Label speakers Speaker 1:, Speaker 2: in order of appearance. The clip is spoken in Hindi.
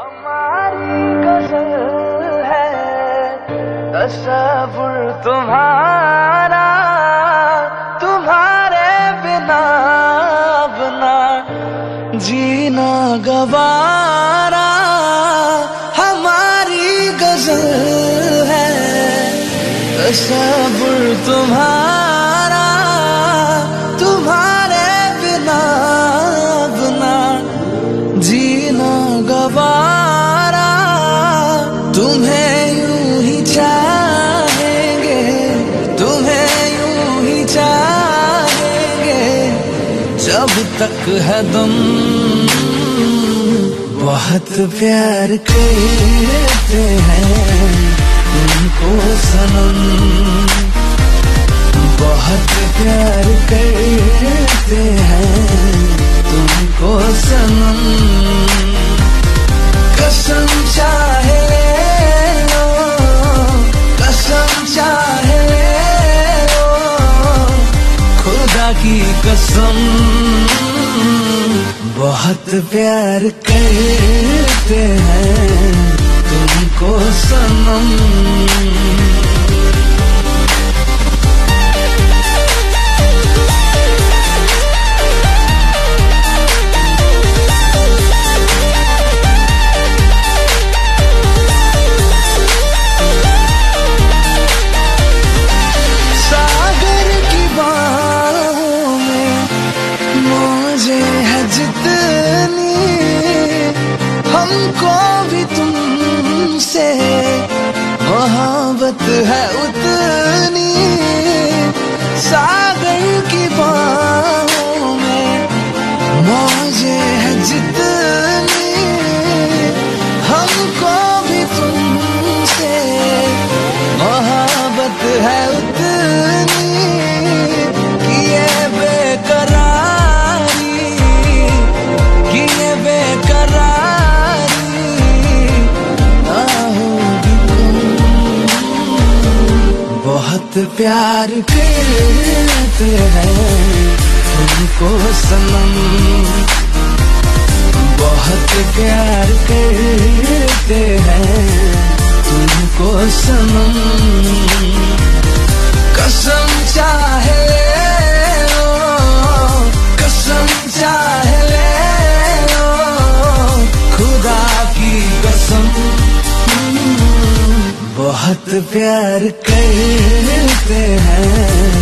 Speaker 1: हमारी गज़ल है तस्वुर तुम्हारा, तुम्हारे बिना बना जीना गवारा, हमारी गज़ल है तस्वुर तुम्हारा, तुम्हारे बिना बना जीना गवारा। तुम्हें यूँ ही चाहेंगे, जब तक है तुम। बहुत प्यार करते हैं तुमको सनम। बहुत प्यार करते हैं तुमको सनम खुदा की कसम बहुत प्यार करते हैं तुमको सनम। मौजे है जितनी हमको भी तुमसे मोहब्बत है उतनी। सागर की बहुत प्यार करते हैं तुमको सनम। बहुत प्यार करते हैं तुमको सनम। बहुत प्यार करते हैं।